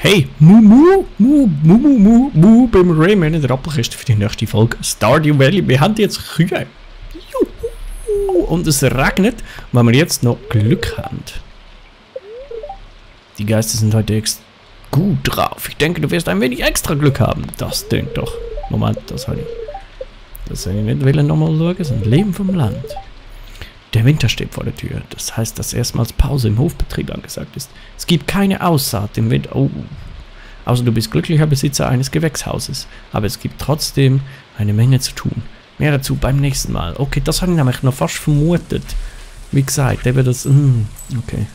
Hey, mu mu, mu, mu, mu, mu, mu, beim Rayman in der Appelkiste für die nächste Folge Stardew Valley. Wir haben jetzt Kühe. Juhu. Und es regnet, weil wir jetzt noch Glück haben. Die Geister sind heute gut drauf. Ich denke, du wirst ein wenig extra Glück haben. Das tönt doch. Moment, das habe ich. Das soll ich nicht wollen nochmal schauen. Das ist ein Leben vom Land. Der Winter steht vor der Tür. Das heißt, dass erstmals Pause im Hofbetrieb angesagt ist. Es gibt keine Aussaat im Winter. Oh. Außer du bist glücklicher Besitzer eines Gewächshauses. Aber es gibt trotzdem eine Menge zu tun. Mehr dazu beim nächsten Mal. Okay, das habe ich nämlich noch fast vermutet. Wie gesagt, der wird das... Mm, okay.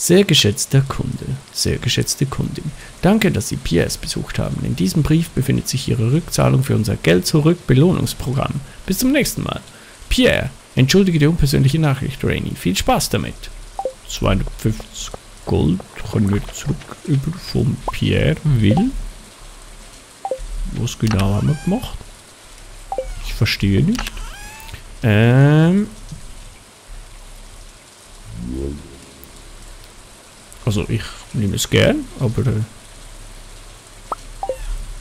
Sehr geschätzter Kunde, sehr geschätzte Kundin, danke, dass Sie PS besucht haben. In diesem Brief befindet sich Ihre Rückzahlung für unser Geld-Zurück-Belohnungsprogramm. Bis zum nächsten Mal. Pierre, entschuldige die unpersönliche Nachricht, Rainy. Viel Spaß damit. 250 Gold können wir zurück über von Pierre Will. Was genau haben wir gemacht? Ich verstehe nicht. Ähm, Also ich nehme es gern, aber äh,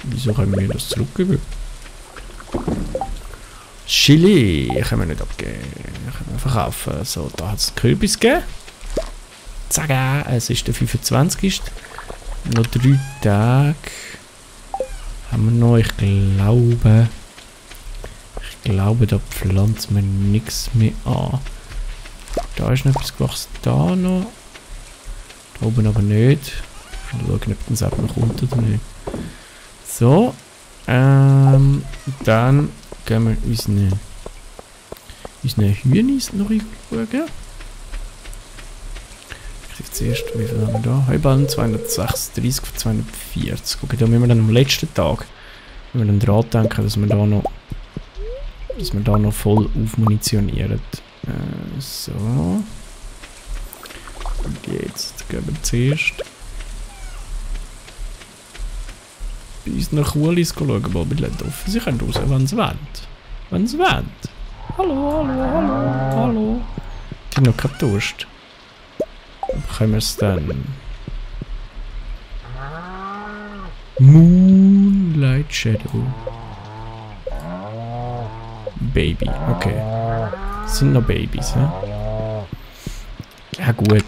wieso können wir das zurückgeben? Chili können wir nicht abgeben. Können wir verkaufen. So, da hat es Kürbis gegeben. Zack, es ist der 25. Noch drei Tage. Haben wir noch, ich glaube. Ich glaube, da pflanzen wir nichts mehr an. Da ist noch etwas gewachsen. Da noch. Oben aber nicht. Mal schauen, ob das auch noch kommt oder nicht. So. Ähm, dann gehen wir unsere, unsere Hühnis noch anschauen. Ich zuerst, wie viel haben wir da? Heuballen 236 von 240. Okay, da müssen wir dann am letzten Tag, wenn wir dann dran denken, dass wir da noch, dass wir da noch voll aufmunitionieren. Äh, so. Jetzt gehen wir zuerst bei unseren Kuhlis schauen, wo wir offen Sie können raus, wenn sie wollen. Wenn sie wollen. Hallo, hallo, hallo, hallo. Die haben noch keinen Durst. Können wir es dann... Moonlight Shadow. Baby, okay. Das sind noch Babys, ja? Ja gut.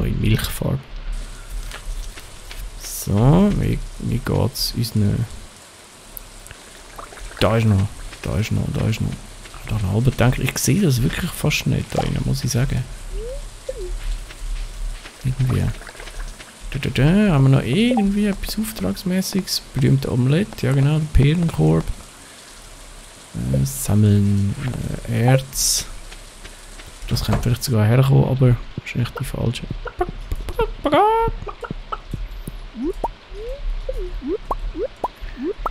neue Milchfarbe. So, wie, wie geht's unseren... Da ist noch, da ist noch, da ist noch. Da noch halber denke ich sehe das wirklich fast nicht da rein, muss ich sagen. Irgendwie. Da, da, da, haben wir noch irgendwie etwas Auftragsmäßiges. Berühmte Omelette, ja genau, der Perlenkorb. Äh, sammeln äh, Erz. Das könnte vielleicht sogar herkommen, aber wahrscheinlich die falsche.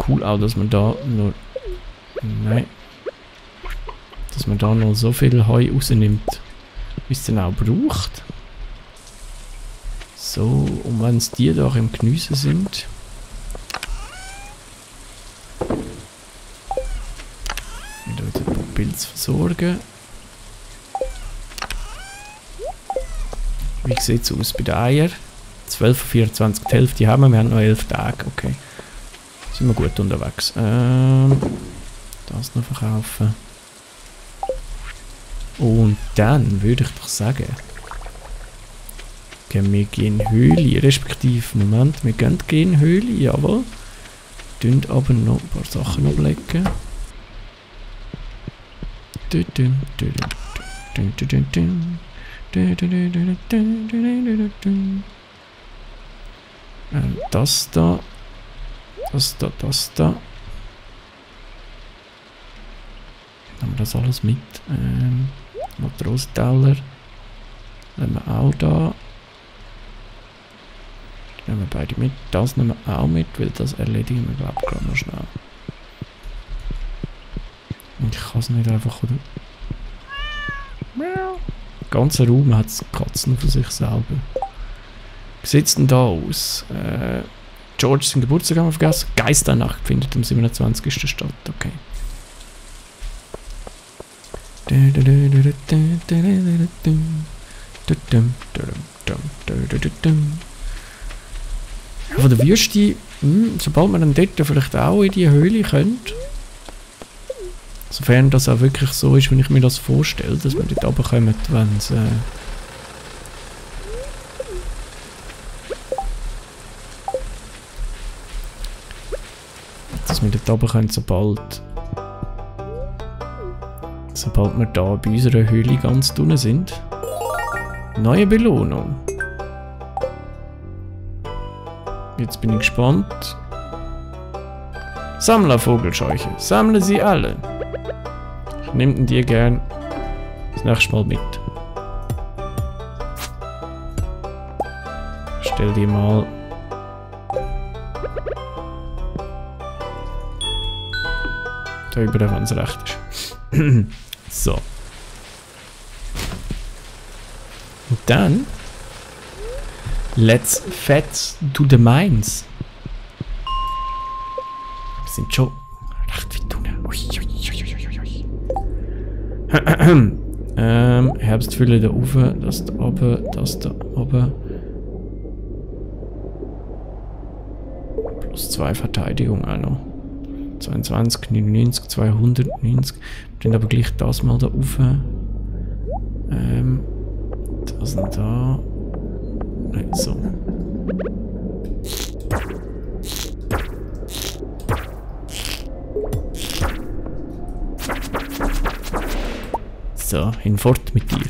Cool auch, dass man da nur... Nein. Dass man da noch so viel Heu rausnimmt, wie es dann auch braucht. So, und wenn es die da im Geniessen sind... Pilze versorgen. Wie sieht es aus bei den Eiern? 12 von 24, die Hälfte haben wir, wir haben noch 11 Tage, okay. Sind wir gut unterwegs. Ähm, das noch verkaufen. Und dann würde ich doch sagen, gehen wir gehen Höhle, respektive, Moment, wir gehen gehen Höhle, jawohl. Tun aber noch ein paar Sachen ablegen. Dun, dun, dun, dun, dun, dun, dun. Das da. Das da, das da. Nehmen wir das alles mit. Ähm, Matrosenteller. Nehmen wir auch da. Nehmen wir beide mit. Das nehmen wir auch mit, weil das erledigen wir, glaube ich, gerade noch schnell. Und ich kann es nicht einfach, oder? Miau ganze Raum hat Katzen für sich selber. Wie sieht es denn da aus? Äh, George sein Geburtstag haben wir vergessen. Geisternacht findet am 27. statt. Okay. Von der Wüste, hm, sobald man dann dort vielleicht auch in die Höhle könnte, sofern das auch wirklich so ist, wenn ich mir das vorstelle, dass man dort runterkommt, wenn es... Äh, dass wir dort runter können, sobald sobald wir da bei unserer Höhle ganz drinnen sind. Neue Belohnung. Jetzt bin ich gespannt. Sammlervogelscheuche. Sammle sie alle. Ich nehme dir gern das nächste Mal mit. Stell die mal da über, wenn es recht ist. so. Und dann Let's fetch to the mines. Wir sind schon ähm, Herbstfülle da oben, das da oben, das da oben. Plus zwei Verteidigung auch noch. 22, 99, 290. Dann aber gleich das mal da oben. Ähm, das und da. Nein, so. So, hinfort mit dir.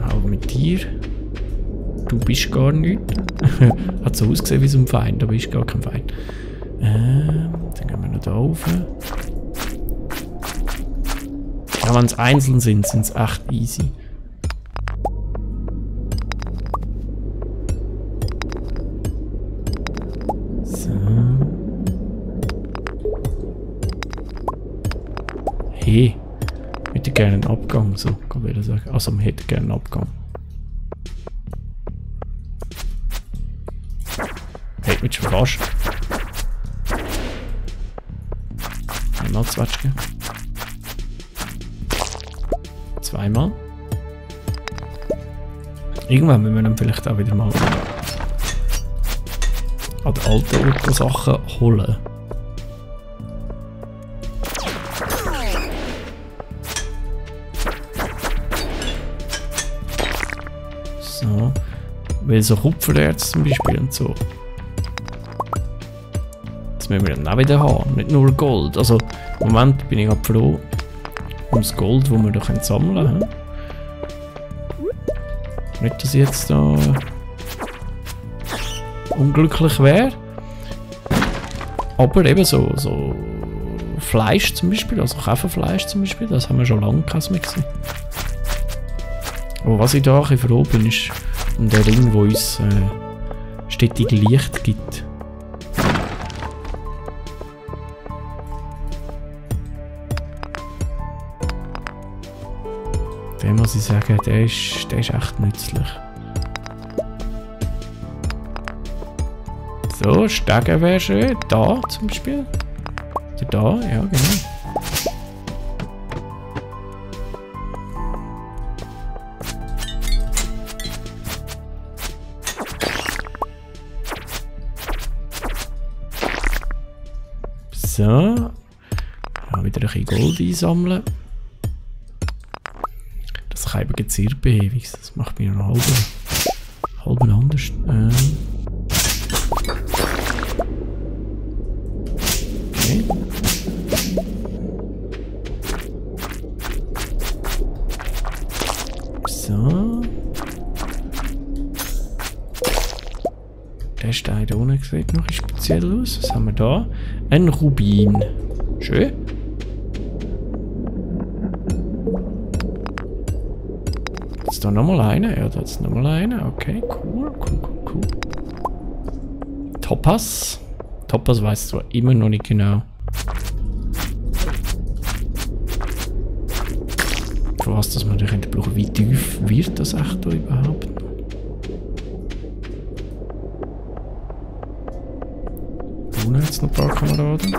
Auch mit dir. Du bist gar nicht. Hat so ausgesehen wie so ein Feind, aber ist gar kein Feind. Ähm, dann gehen wir noch da rauf. Ja, wenn es einzeln sind, sind es echt easy. Hätte gerne einen Abgang, so kann ich sagen. Also, man hätte gerne einen Abgang. Hey, mit schon fast. Einmal Zwetschge. Zweimal. Irgendwann müssen wir dann vielleicht auch wieder mal an die alten Ursachen holen. Weil so Kupfererz zum Beispiel und so. Das müssen wir dann auch wieder haben. Nicht nur Gold. Also im Moment bin ich auch froh ums Gold, das wir da sammeln können. Nicht, dass ich jetzt da unglücklich wäre. Aber eben so, so Fleisch zum Beispiel, also Käferfleisch zum Beispiel, das haben wir schon lange gesehen. Aber was ich da ein froh bin, ist um den Ring, der uns äh, stetig Licht gibt. Den muss ich sagen, der ist, der ist echt nützlich. So, Stegen wäre schön. Da zum Beispiel. Oder da, ja genau. Gold einsammeln. Das kann eben Zirbehewiges. Das macht mich noch halb, halb anders. Ähm. Okay. So. Der Stein da unten sieht noch speziell aus. Was haben wir da? Ein Rubin. Schön. Da nochmal eine? Ja, da ist nochmal eine. Okay, cool, cool, cool, cool. Topaz. Topaz weiß zwar immer noch nicht genau. Für was das man da könnte brauchen. Wie tief wird das echt da überhaupt? Unten jetzt noch ein paar Kameraden.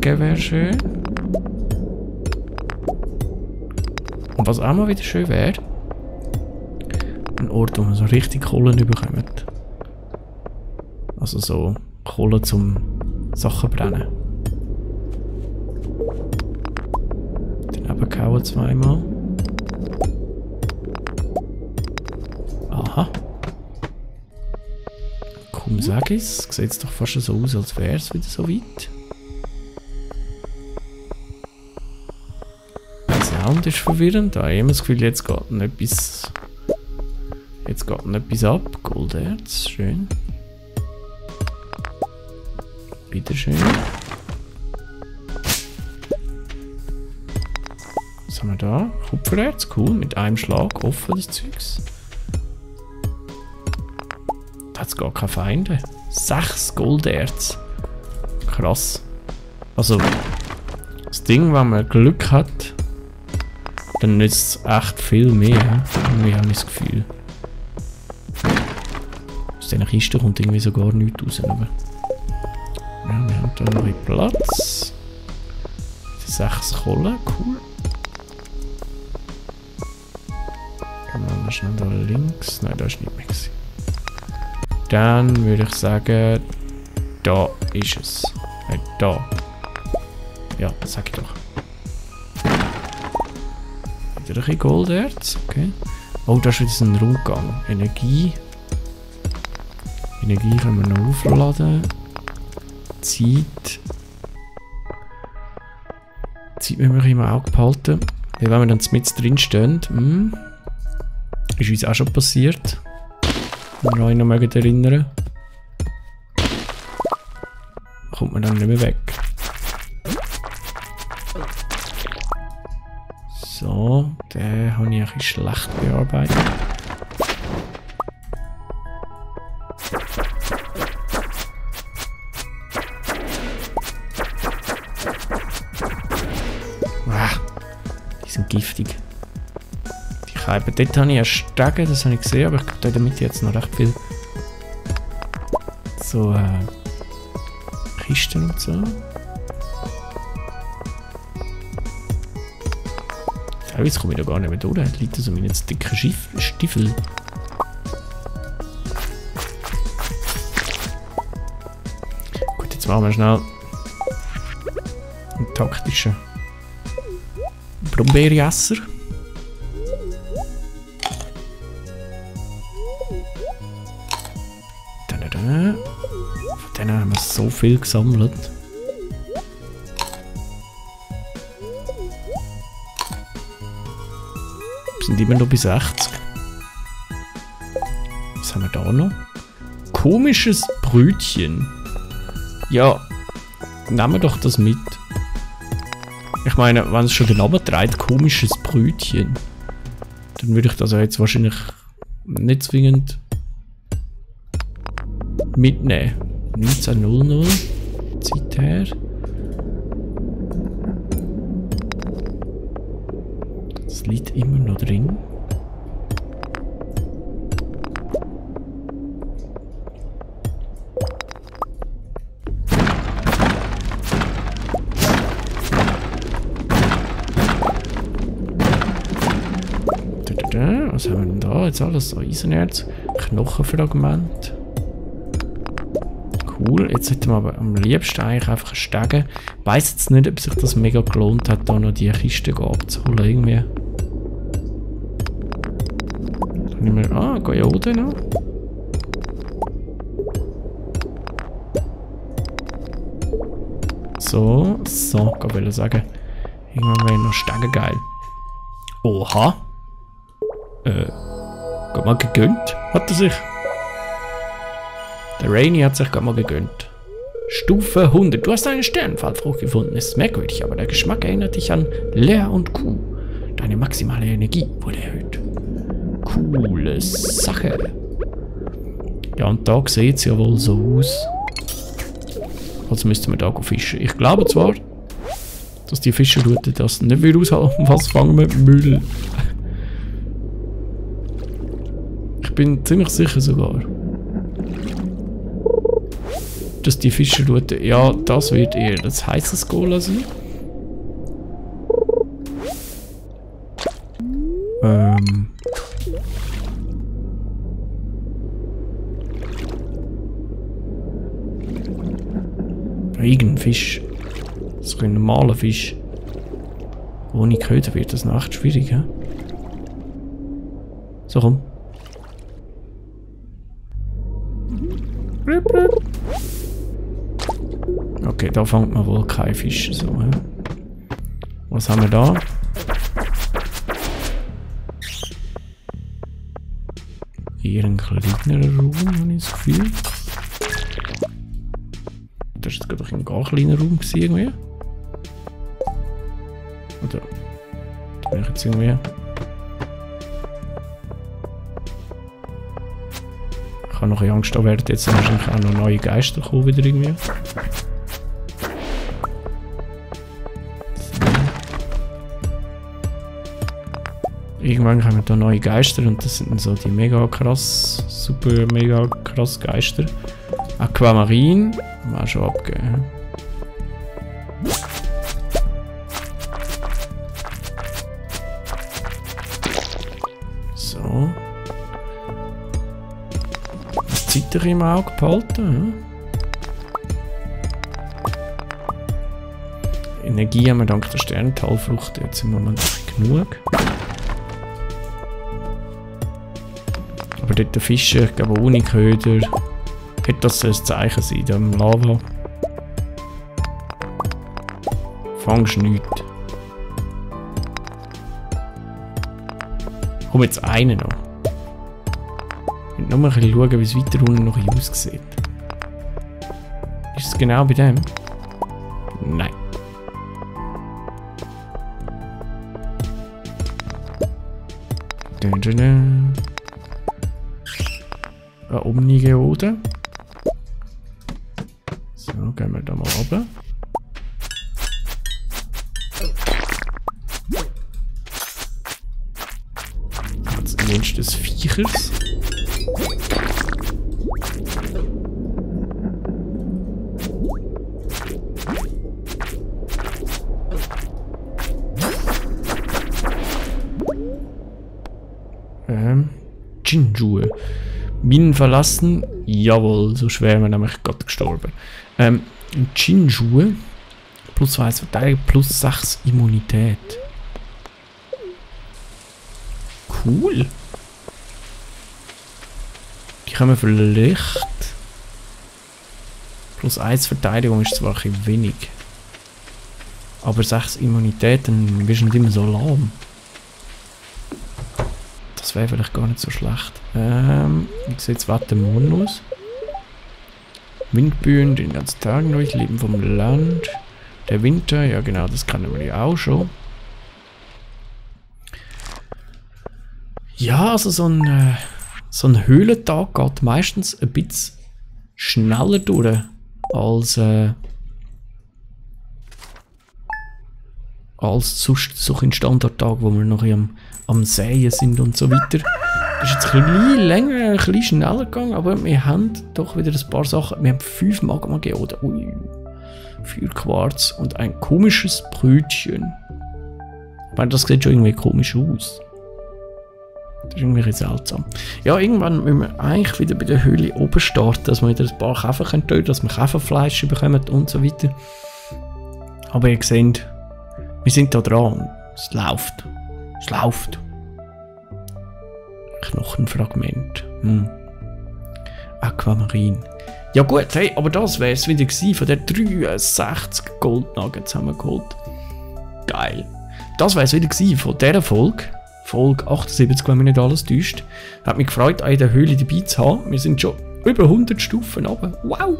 Abgeben wäre schön. Und was auch mal wieder schön wäre, ein Ort, wo man so richtig Kohlen bekommt. Also so Kohle zum Sachen brennen. Daneben gehauen zweimal. Aha. Komm, sag es. Sieht doch fast so aus, als wäre es wieder so weit. Sound ist verwirrend. Habe ich immer das Gefühl, jetzt geht noch etwas... Jetzt geht noch etwas ab. Golderz, schön. Bitteschön. Was haben wir da? Kupfererz, cool. Mit einem Schlag offen das Zeugs. Da hat es gar keine Feinde. Sechs Golderz. Krass. Also, das Ding, wenn man Glück hat, dann nützt es echt viel mehr. Irgendwie habe ich das Gefühl. Aus dieser Kiste kommt irgendwie so gar nichts raus. Aber ja, wir haben da noch einen Platz. Die sechs Kohlen, cool. Gehen wir mal schnell da links. Nein, da ist nicht mehr. Gewesen. Dann würde ich sagen, da ist es. Äh, da. Ja, sag ich doch. Wieder ein bisschen Golderz, okay. Oh, da ist wieder ein Rundgang. Energie. Energie können wir noch aufladen. Zeit. Zeit müssen wir immer im behalten. Weil wenn wir dann mit drin stehen, hm, ist uns auch schon passiert. Wenn wir euch noch erinnern. Kommt man dann nicht mehr weg. Bearbeitet. Ah, die sind giftig. Die Keiben. Dort habe ich einen Stegen, das habe ich gesehen, aber ich glaube, da in der Mitte jetzt noch recht viel so äh, Kisten und so. Teilweise komme ich da gar nicht mehr durch, da liegt so meine dicken Schiff Stiefel. Gut, jetzt machen wir schnell einen taktischen Brombeeresser. Von denen haben wir so viel gesammelt. Sind immer noch bei 60. Was haben wir da noch? Komisches Brötchen. Ja, nehmen wir doch das mit. Ich meine, wenn es schon den Namen trägt, komisches Brötchen, dann würde ich das jetzt wahrscheinlich nicht zwingend mitnehmen. 19.00 Zeit her. Das liegt immer noch drin. Was haben wir denn da? Jetzt alles so Eisenerz. Knochenfragment. Cool. Jetzt hätten wir aber am liebsten eigentlich einfach einen Stegen. Ich weiss jetzt nicht, ob sich das mega gelohnt hat, da noch die Kiste abzuholen. Irgendwie. Dann nehmen wir. Ah, Geode noch. So, so, will sagen. Irgendwann wäre noch Stegen geil. Oha. Äh, gerade mal gegönnt, hat er sich. Der Rainy hat sich gerade mal gegönnt. Stufe 100. Du hast eine Sternenfallfrucht gefunden. Ist merkwürdig, aber der Geschmack erinnert dich an Leer und Kuh. Deine maximale Energie wurde erhöht. Coole Sache. Ja, und da sieht es ja wohl so aus. Also müssten wir da fischen. Ich glaube zwar, dass die Fischerroute das nicht wieder aushalten. Was fangen wir? Müll. Ich bin ziemlich sicher sogar. dass die Fischerroute... Ja, das wird eher das heiße Skola sein. Ähm... Irgendein Fisch. So ein normaler Fisch. Ohne Köder wird das noch echt schwierig, hä? So komm. Okay, da fängt man wohl kein Fisch so. Hä? Was haben wir da? Hier ein kleinerer Raum, habe ich das Gefühl. Gerade ein gar kleiner Raum gewesen, irgendwie. Oder... Bin ich jetzt irgendwie... Ich habe noch ein Angst, da werden jetzt wahrscheinlich auch noch neue Geister kommen wieder irgendwie. Irgendwann haben wir da neue Geister und das sind so die mega krass, super mega krass Geister. Aquamarin, auch schon abgegeben. So. Das Zitter im Auge behalten. Ja? Energie haben wir dank der Sterntalfrucht jetzt im Moment genug. Aber dort der Fischer, ich glaube ohne Köder, hätte das ein Zeichen sein, da im Lava. Fangst nichts. Komm jetzt einen noch. Ich will nur mal schauen, wie es weiter unten noch aussieht. Ist es genau bei dem? Nein. Dun, dun, dun. Eine Omnigeode. Gehen wir da mal runter. Ein Wunsch des Viechers. Ähm, Jinjue. Minen verlassen. Jawohl, so schwer wir nämlich gerade gestorben. Ähm, Jinjue. Plus 2 Verteidigung, plus 6 Immunität. Cool. Die wir vielleicht... Plus 1 Verteidigung ist zwar ein wenig. Aber 6 Immunität, dann bist du nicht immer so lahm. Das wäre vielleicht gar nicht so schlecht. Ähm, wie sieht das Wetter morgen aus? Windböen den ganzen Tag durch, Leben vom Land. Der Winter, ja genau, das wir ja auch schon. Ja, also so ein, äh, so ein Höhlentag geht meistens ein bisschen schneller durch als, äh, als sonst so ein Standardtag, wo wir noch am, am Säen sind und so weiter. Ist jetzt ein bisschen länger, ein bisschen schneller gegangen, aber wir haben doch wieder ein paar Sachen. Wir haben fünf Magma Geoden, ui, vier Quarz und ein komisches Brötchen. Ich meine, das sieht schon irgendwie komisch aus. Das ist irgendwie seltsam. Ja, irgendwann müssen wir eigentlich wieder bei der Höhle oben starten, dass wir wieder ein paar Käfer können töten, dass wir Käferfleisch bekommen und so weiter. Aber ihr seht, wir sind da dran. Es läuft. Es läuft. Knochenfragment. Hm. Aquamarin. Ja gut, hey, aber das wäre es wieder gewesen. Von den 63 Goldnuggets haben wir geholt. Geil. Das wäre es wieder gewesen von dieser Folge. Folge 78, wenn mich nicht alles täuscht. Hat mich gefreut, in der Höhle dabei zu haben. Wir sind schon über 100 Stufen runter. Wow!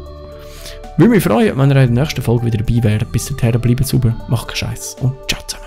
Würde mich freuen, wenn ihr in der nächsten Folge wieder dabei wärt. Bis dahin bleibt sauber, macht keinen Scheiß und ciao zusammen.